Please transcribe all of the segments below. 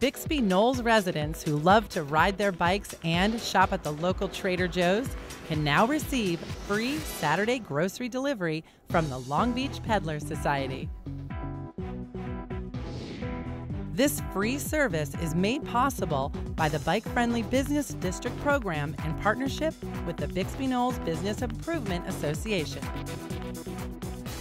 Bixby Knolls residents who love to ride their bikes and shop at the local Trader Joe's can now receive free Saturday grocery delivery from the Long Beach Pedaler Society. This free service is made possible by the Bike Friendly Business District program in partnership with the Bixby Knolls Business Improvement Association.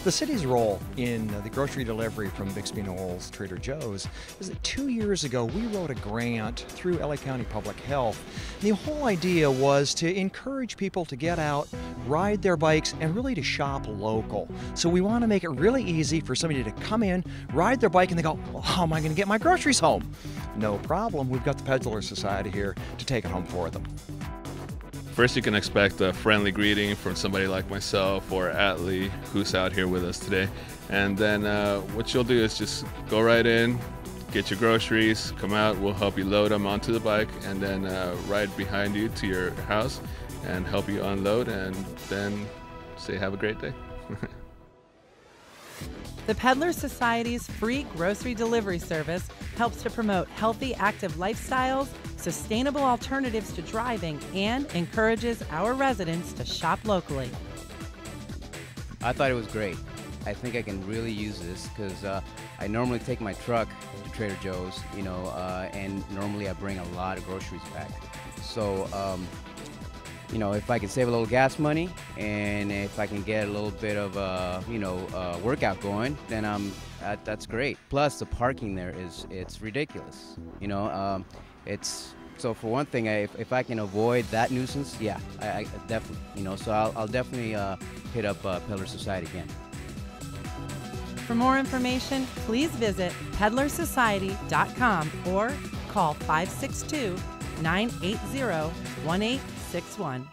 The city's role in uh, the grocery delivery from Bixby Knolls Trader Joe's is that two years ago we wrote a grant through LA County Public Health. The whole idea was to encourage people to get out, ride their bikes, and really to shop local. So we want to make it really easy for somebody to come in, ride their bike, and they go, well, How am I going to get my groceries home? No problem. We've got the Pedaler Society here to take it home for them. First, you can expect a friendly greeting from somebody like myself or Atlee, who's out here with us today. And then uh, what you'll do is just go right in, get your groceries, come out, we'll help you load them onto the bike, and then uh, ride behind you to your house and help you unload, and then say, Have a great day. The Pedaler Society's free grocery delivery service helps to promote healthy, active lifestyles, sustainable alternatives to driving, and encourages our residents to shop locally. I thought it was great. I think I can really use this because uh, I normally take my truck to Trader Joe's, you know, uh, and normally I bring a lot of groceries back. So um, you know, if I can save a little gas money and if I can get a little bit of, uh, you know, uh, workout going, then um, that, that's great. Plus, the parking there is it's ridiculous. You know, um, it's so for one thing, I, if, if I can avoid that nuisance, yeah, I, I definitely, you know, so I'll, I'll definitely uh, hit up uh, Society again. For more information, please visit pedalersociety.com or call 562 980 1061.